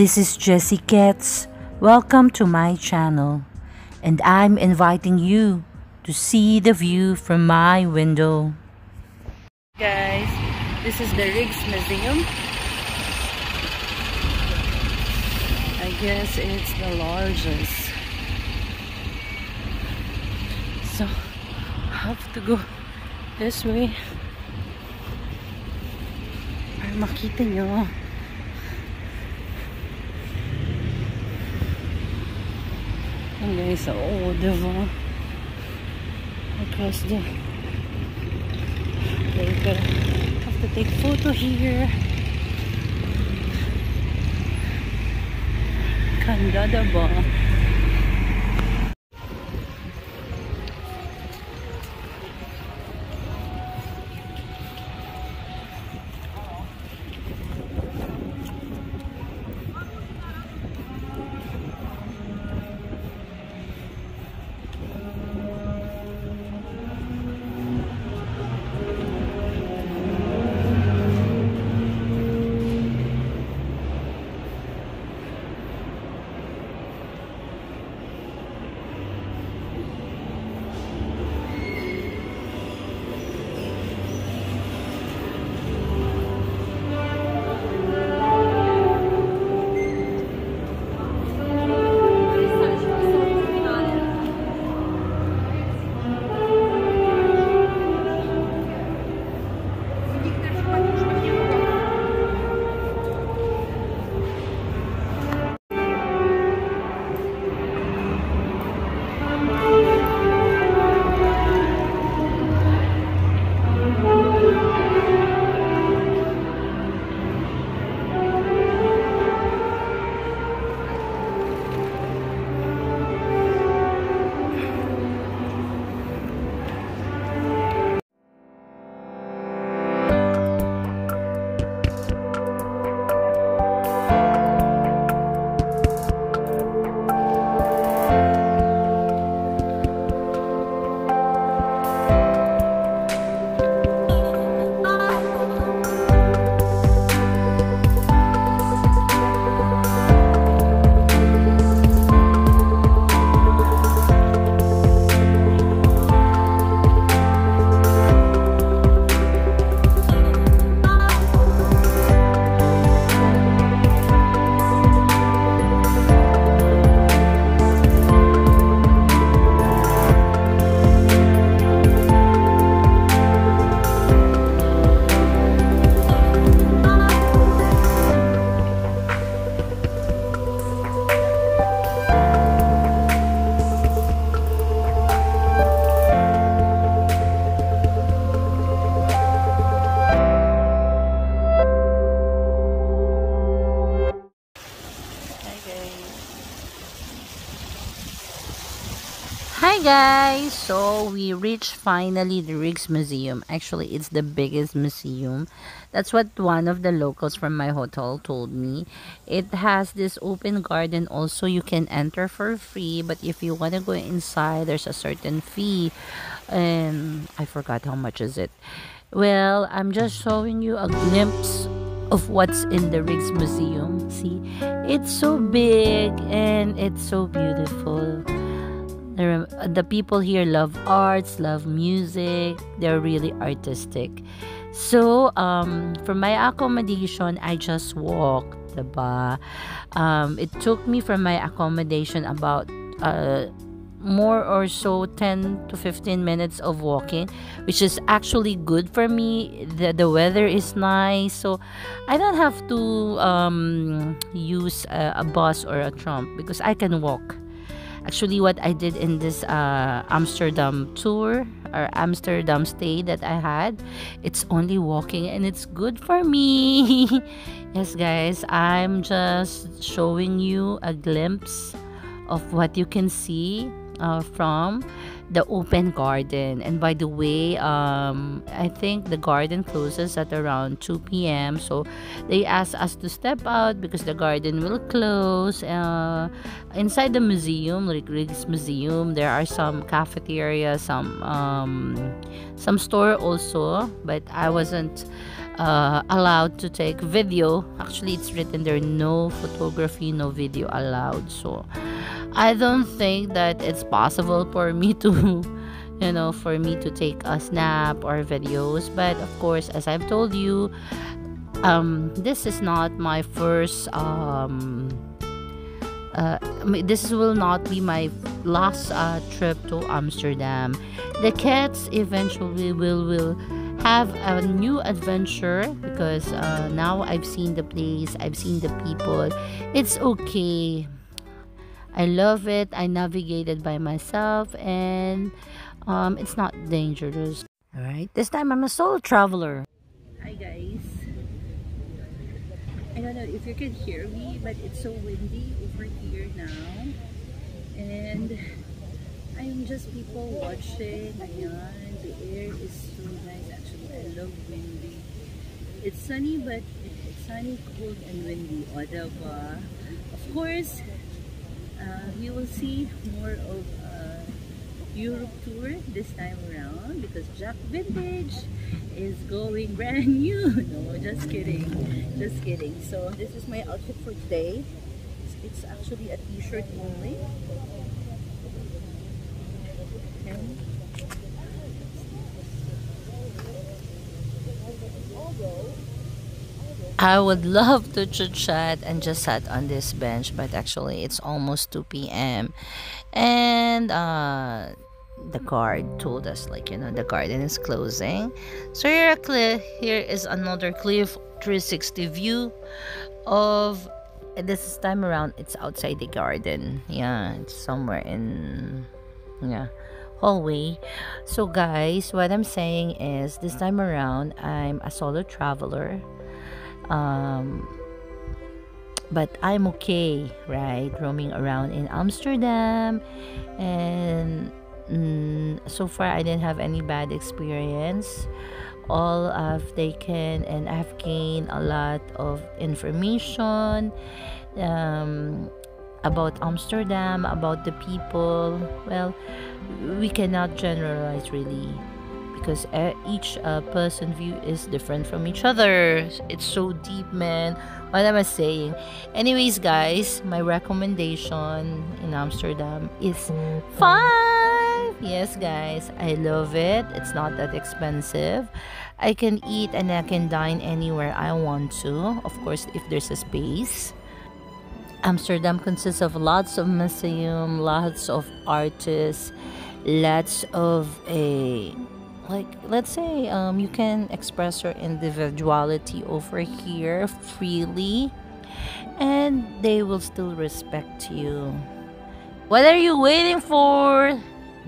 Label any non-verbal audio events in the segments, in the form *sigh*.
This is Jesse Quetz. Welcome to my channel. And I'm inviting you to see the view from my window. Guys, this is the Rijks Museum. I guess it's the largest. So, I have to go this way. Para makita nyo. And guys, oh, diba? Across the... Okay, but have to take photo here. Ganda guys! So we reached finally the Rijks Museum. Actually, it's the biggest museum. That's what one of the locals from my hotel told me. It has this open garden also. You can enter for free, but if you want to go inside, there's a certain fee. And I forgot how much is it. Well, I'm just showing you a glimpse of what's in the Rijks Museum. See, it's so big and it's so beautiful the people here love arts, love music. They're really artistic. So, um, for my accommodation, I just walked, diba? Um, it took me from my accommodation about uh, more or so 10 to 15 minutes of walking which is actually good for me the, the weather is nice so i don't have to um, use a, a bus or a tram because i can walk actually what I did in this uh, Amsterdam tour or Amsterdam stay that I had it's only walking and it's good for me. *laughs* Yes guys I'm just showing you a glimpse of what you can see uh, from the open garden. And by the way um, i think the garden closes at around 2 p.m so they asked us to step out because the garden will close. Uh, inside the museum like Rijks museum there are some cafeteria some um, some store also. But i wasn't uh, allowed to take video. Actually it's written there no photography no video allowed. So i don't think that it's possible for me to *laughs* you know for me to take a snap or videos but of course as i've told you um, this is not my first um, uh, this will not be my last uh, trip to Amsterdam. The cats eventually will will have a new adventure because uh, now I've seen the place, I've seen the people. It's okay. I love it. I navigated by myself and um, it's not dangerous. All right, this time I'm a solo traveler. Hi guys. I don't know if you can hear me, but it's so windy over here now. And I'm just people watching. Ayan, the air is so nice actually. I love windy. It's sunny, but it's sunny, cold, and windy. O? Of course, you will see more of Europe tour this time around because Jack Vintage is going *laughs* brand new. no, just kidding. Just kidding. So this is my outfit for today. It's actually a t-shirt only. I would love to chit chat and just sat on this bench, but actually it's almost 2 p.m. And uh, the guard told us like you know the garden is closing. So here, here is another cliff 360 view of this time around it's outside the garden. Yeah it's somewhere in yeah hallway. So guys what i'm saying is this time around i'm a solo traveler um but i'm okay right roaming around in amsterdam. And mm, so far i didn't have any bad experience. All I've taken and I've gained a lot of information um, about Amsterdam, about the people. Well, we cannot generalize really because each uh, person view is different from each other. It's so deep, man. What am I saying? Anyways, guys, my recommendation in Amsterdam is five. Yes, guys, I love it. It's not that expensive. I can eat and I can dine anywhere I want to. Of course, if there's a space. Amsterdam consists of lots of museum, lots of artists, lots of a like let's say um, you can express your individuality over here freely and they will still respect you. What are you waiting for?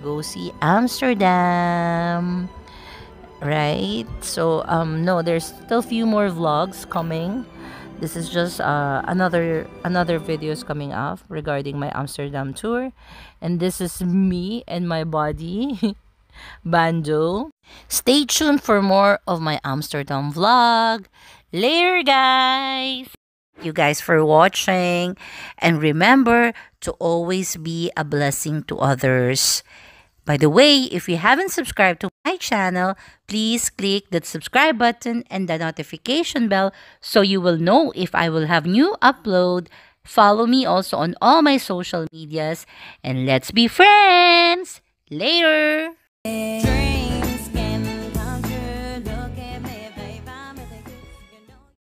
Go see amsterdam right? So um no there's still a few more vlogs coming. This is just uh, another another videos coming up regarding my amsterdam tour. And this is me and my body *laughs* Banjo. Stay tuned for more of my Amsterdam vlog. Later, guys! You guys for watching. And remember to always be a blessing to others. By the way, if you haven't subscribed to my channel, please click that subscribe button and the notification bell so you will know if I will have new upload. Follow me also on all my social medias and let's be friends. Later! Dream.